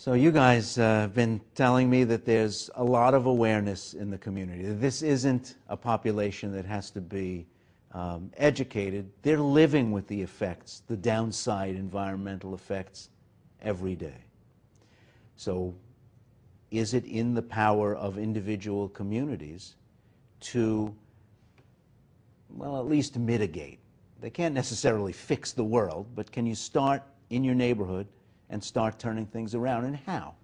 So you guys uh, have been telling me that there's a lot of awareness in the community. This isn't a population that has to be um, educated. They're living with the effects, the downside environmental effects, every day. So is it in the power of individual communities to, well, at least mitigate? They can't necessarily fix the world, but can you start in your neighborhood and start turning things around, and how?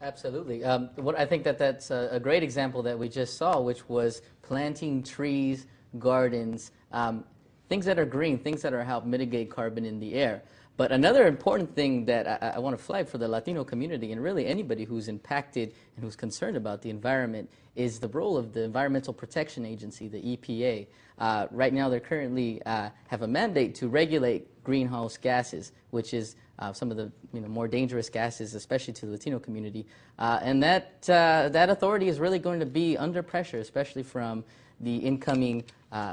Absolutely. Um, what I think that that's a, a, great example that we just saw, which was planting trees, gardens, um, things that are green, things that are help mitigate carbon in the air. But another important thing that I, I want to flag for the Latino community and really anybody who's impacted and who's concerned about the environment is the role of the Environmental Protection Agency, the EPA. Uh, right now, they currently uh, have a mandate to regulate greenhouse gases, which is uh, some of the you know, more dangerous gases, especially to the Latino community. Uh, and that, uh, that authority is really going to be under pressure, especially from the incoming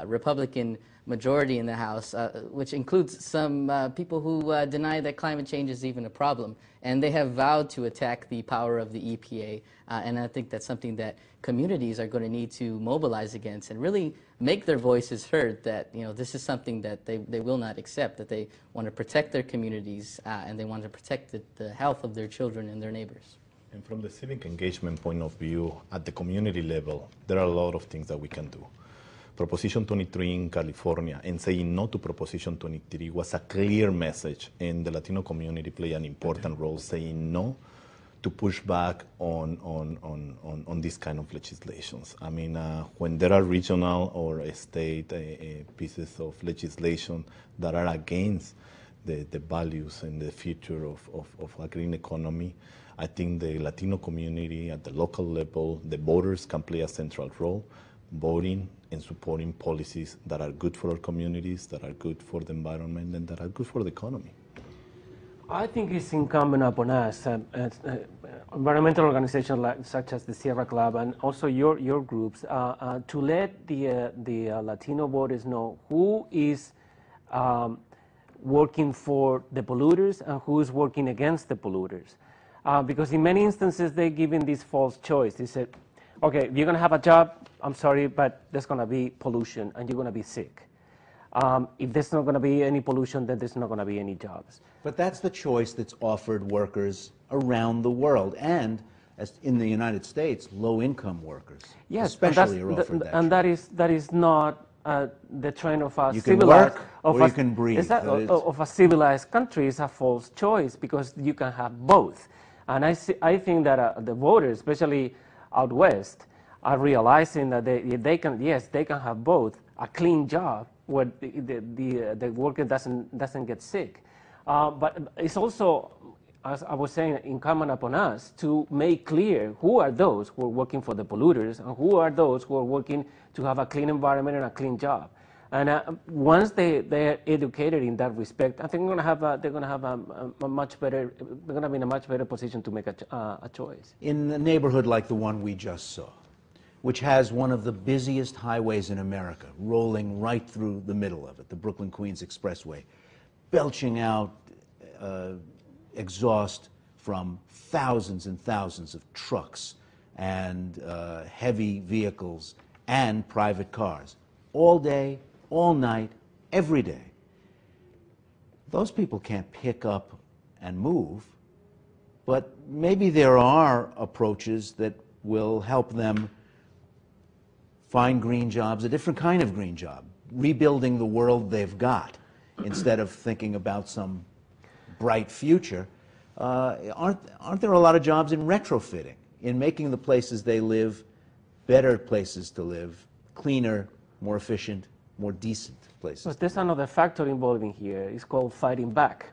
Republican majority in the House, uh, which includes some uh, people who uh, deny that climate change is even a problem. And they have vowed to attack the power of the EPA. Uh, and I think that's something that communities are going to need to mobilize against and really make their voices heard that you know, this is something that they, they will not accept, that they want to protect their communities uh, and they want to protect the, the health of their children and their neighbors. And from the civic engagement point of view, at the community level, there are a lot of things that we can do. Proposition 23 in California and saying no to Proposition 23 was a clear message, and the Latino community played an important role saying no to push back on, on, on, on, on these kind of legislations. I mean, uh, when there are regional or state uh, pieces of legislation that are against the, the values and the future of, of, of a green economy, I think the Latino community at the local level, the voters can play a central role, voting and supporting policies that are good for our communities, that are good for the environment, and that are good for the economy. I think it's incumbent upon us, uh, uh, environmental organizations like, such as the Sierra Club and also your, your groups, uh, uh to let the, uh, the uh, Latino voters know who is um, working for the polluters and who is working against the polluters. because in many instances, they're given this false choice. They said, okay, you're going to have a job, I'm sorry, but there's going to be pollution and you're going to be sick. Um, if there's not going to be any pollution, then there's not going to be any jobs. But that's the choice that's offered workers around the world and as in the United States, low-income workers, yes, especially are offered the, that. And choice. that is that is not uh, the trend of a you civilized of or a, you can breathe. That, of a civilized country is a false choice because you can have both. And I see, I think that uh, the voters, especially out west, are realizing that they, they can, yes, they can have both a clean job where the, the, the, uh, the worker doesn't, doesn't get sick. Uh, but it's also, as I was saying, incumbent upon us to make clear who are those who are working for the polluters and who are those who are working to have a clean environment and a clean job. And uh, once they, they're educated in that respect, I think they're going to have a, they're going to have a, a, a, much better, they're going to be in a much better position to make a, uh, a choice. In a neighborhood like the one we just saw, which has one of the busiest highways in America, rolling right through the middle of it, the Brooklyn Queens Expressway, belching out uh, exhaust from thousands and thousands of trucks and uh, heavy vehicles and private cars, all day, all night, every day. Those people can't pick up and move, but maybe there are approaches that will help them find green jobs, a different kind of green job, rebuilding the world they've got instead of thinking about some bright future. Uh, aren't, aren't there a lot of jobs in retrofitting, in making the places they live better places to live, cleaner, more efficient, more decent places? But there's another factor involving here. It's called fighting back.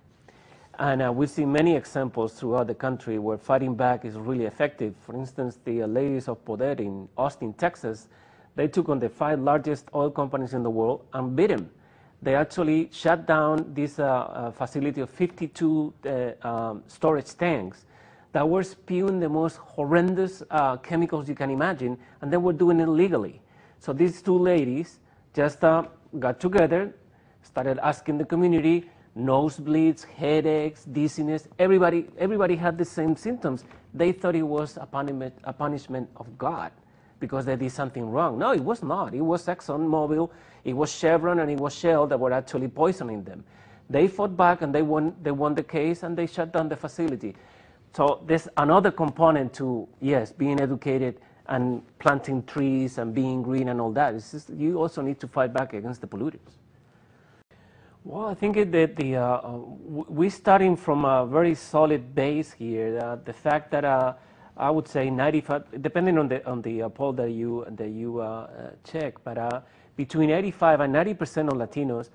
And uh, we see many examples throughout the country where fighting back is really effective. For instance, the uh, ladies of Poder in Austin, Texas, they took on the five largest oil companies in the world and beat them. They actually shut down this uh, uh, facility of 52 uh, um, storage tanks that were spewing the most horrendous uh, chemicals you can imagine, and they were doing it legally. So these two ladies just uh, got together, started asking the community, nosebleeds, headaches, dizziness. Everybody, everybody had the same symptoms. They thought it was a punishment, a punishment of God because they did something wrong. No, it was not. It was ExxonMobil, it was Chevron, and it was Shell that were actually poisoning them. They fought back and they won, they won the case and they shut down the facility. So there's another component to, yes, being educated and planting trees and being green and all that. Just, you also need to fight back against the polluters. Well, I think that the, uh, uh we're starting from a very solid base here. Uh, the fact that uh, I would say 95, depending on the on the uh, poll that you that you uh, check, but between 85 and 90 percent of Latinos,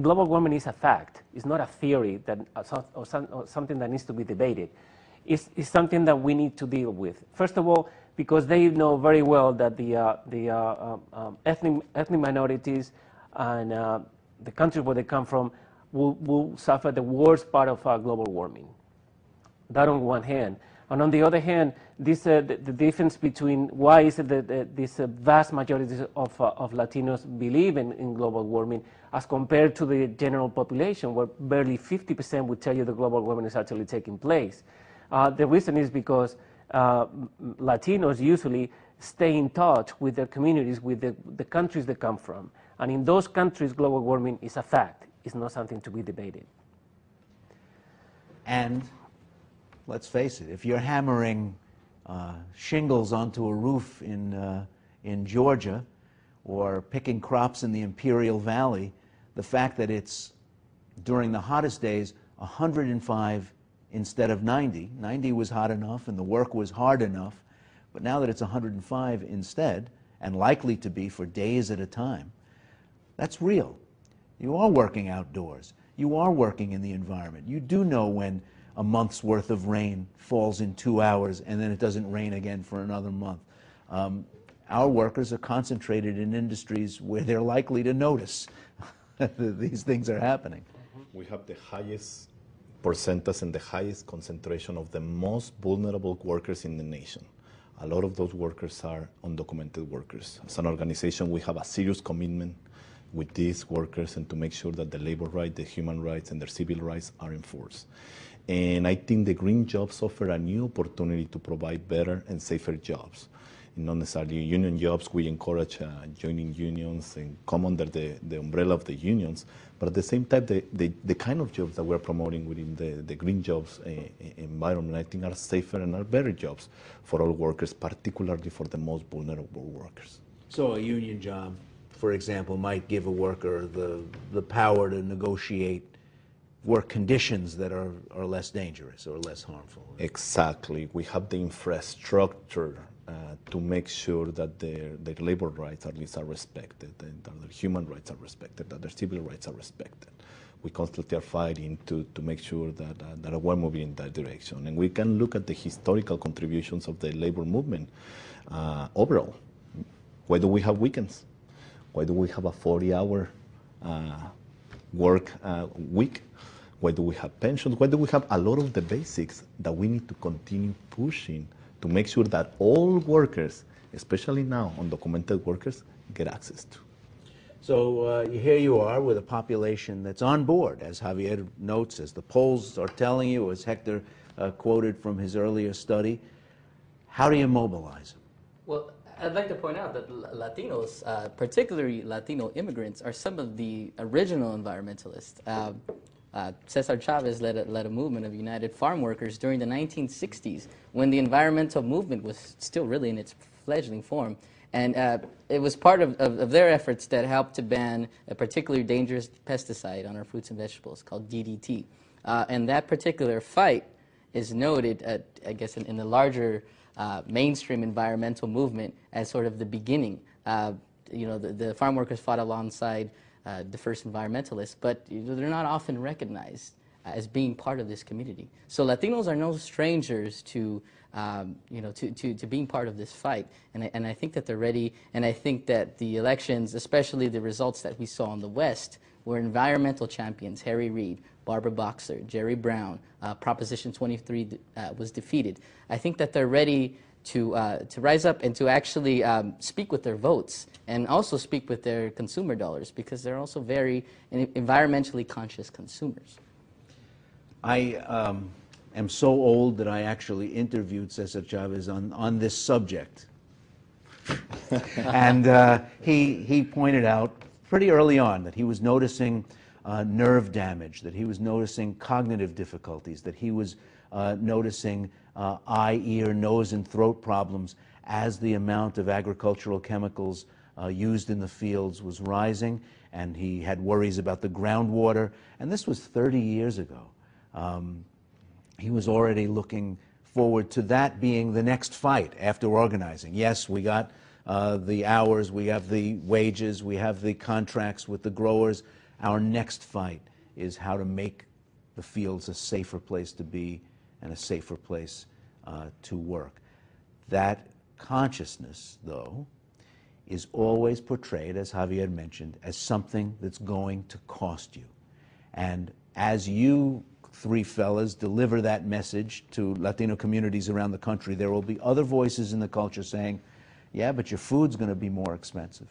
global warming is a fact. It's not a theory that or, some, or something that needs to be debated. It's, it's, something that we need to deal with. First of all, because they know very well that the the um, ethnic ethnic minorities and the countries where they come from will, will suffer the worst part of uh, global warming. That on one hand. And on the other hand, this, uh, the, the, difference between why is it that uh, this uh, vast majority of, uh, of Latinos believe in, in, global warming as compared to the general population, where barely 50% would tell you the global warming is actually taking place. Uh, the reason is because uh, Latinos usually stay in touch with their communities, with the, the countries they come from. And in those countries, global warming is a fact. It's not something to be debated. And let's face it, if you're hammering uh, shingles onto a roof in, uh, in Georgia or picking crops in the Imperial Valley, the fact that it's during the hottest days 105 instead of 90, 90 was hot enough and the work was hard enough, but now that it's 105 instead, and likely to be for days at a time, that's real. You are working outdoors. You are working in the environment. You do know when a month's worth of rain falls in two hours and then it doesn't rain again for another month. Um, our workers are concentrated in industries where they're likely to notice these things are happening. We have the highest percentage and the highest concentration of the most vulnerable workers in the nation. A lot of those workers are undocumented workers. As an organization, we have a serious commitment with these workers and to make sure that the labor rights, the human rights, and their civil rights are enforced. And I think the green jobs offer a new opportunity to provide better and safer jobs. Not necessarily union jobs, we encourage uh, joining unions and come under the, the umbrella of the unions, but at the same time, the, the, the kind of jobs that we're promoting within the, the green jobs uh, environment, I think are safer and are better jobs for all workers, particularly for the most vulnerable workers. So a union job for example, might give a worker the, the power to negotiate work conditions that are, are less dangerous or less harmful. Exactly. We have the infrastructure uh, to make sure that their, their labor rights at least are respected, and that their human rights are respected, that their civil rights are respected. We constantly are fighting to, to make sure that, uh, that we're moving in that direction. And we can look at the historical contributions of the labor movement uh, overall. Why do we have weekends? Why do we have a 40-hour uh, work uh, week? Why do we have pensions? Why do we have a lot of the basics that we need to continue pushing to make sure that all workers, especially now undocumented workers, get access to? So uh, here you are with a population that's on board, as Javier notes, as the polls are telling you, as Hector uh, quoted from his earlier study. How do you mobilize them? Well, I'd like to point out that Latinos, uh, particularly Latino immigrants, are some of the original environmentalists. Uh, uh, Cesar Chavez led a, led a movement of United Farm Workers during the 1960s when the environmental movement was still really in its fledgling form. And uh, it was part of, of, of, their efforts that helped to ban a particularly dangerous pesticide on our fruits and vegetables called DDT. Uh, and that particular fight is noted, at, I guess, in, in the larger uh, mainstream environmental movement as sort of the beginning. Uh, you know, the, the, farm workers fought alongside uh, the first environmentalists, but they're not often recognized as being part of this community. So Latinos are no strangers to, um, you know, to, to, to being part of this fight. And I, and I think that they're ready, and I think that the elections, especially the results that we saw in the West, where environmental champions, Harry Reid, Barbara Boxer, Jerry Brown, uh, Proposition 23 uh, was defeated. I think that they're ready to, uh, to rise up and to actually um, speak with their votes and also speak with their consumer dollars because they're also very environmentally conscious consumers. I um, am so old that I actually interviewed Cesar Chavez on, on this subject. and uh, he, he pointed out pretty early on that he was noticing uh, nerve damage, that he was noticing cognitive difficulties, that he was noticing uh, eye, ear, nose, and throat problems as the amount of agricultural chemicals uh, used in the fields was rising, and he had worries about the groundwater. And this was 30 years ago. Um, he was already looking forward to that being the next fight after organizing. Yes, we got uh, the hours, we have the wages, we have the contracts with the growers. Our next fight is how to make the fields a safer place to be and a safer place uh, to work. That consciousness, though, is always portrayed, as Javier mentioned, as something that's going to cost you. And as you three fellas deliver that message to Latino communities around the country, there will be other voices in the culture saying, yeah, but your food's going to be more expensive.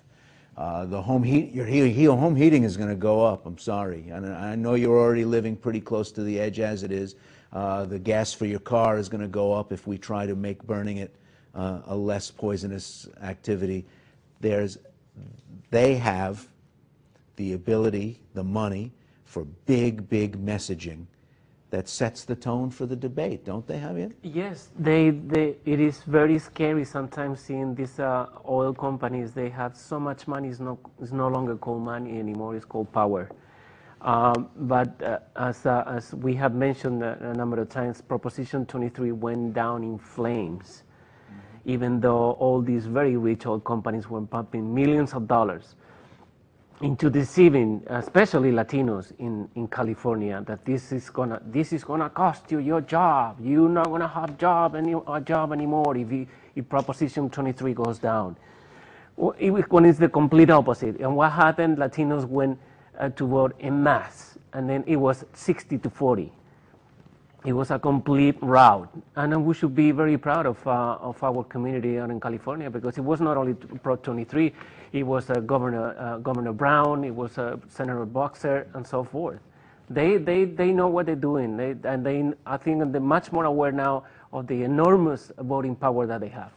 Uh, the home heat, your, your home heating is going to go up. I'm sorry. And I know you're already living pretty close to the edge as it is. Uh, the gas for your car is going to go up if we try to make burning it uh, a less poisonous activity. There's, they have the ability, the money for big, big messaging that sets the tone for the debate, don't they, Javier? Yes, they, they, it is very scary sometimes seeing these uh, oil companies. They have so much money, it's no, it's no longer called money anymore, it's called power. Um, but uh, as, uh, as we have mentioned a, a, number of times, Proposition 23 went down in flames, mm-hmm. even though all these very rich oil companies were pumping millions of dollars into deceiving, especially Latinos in, in California, that this is gonna this is gonna cost you your job. You're not gonna have job any a job anymore if, you, if Proposition 23 goes down. When it's the complete opposite. And what happened? Latinos went uh, to vote and then it was 60 to 40. It was a complete rout, and we should be very proud of, uh, of our community out in California because it was not only Pro 23, it was uh, Governor, uh, Governor Brown, it was uh, Senator Boxer, and so forth. They, they, they know what they're doing, they, and they, I think they're much more aware now of the enormous voting power that they have.